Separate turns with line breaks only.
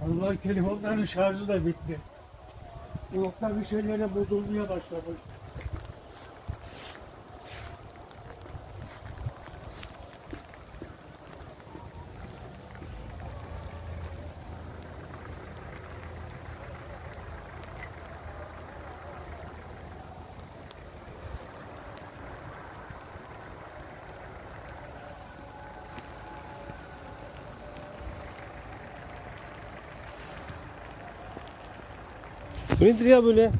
Vallahi telefonların şarjı da bitti. Kulakta bir şeylere bozulmaya başlamış.
Bu nedir ya böyle?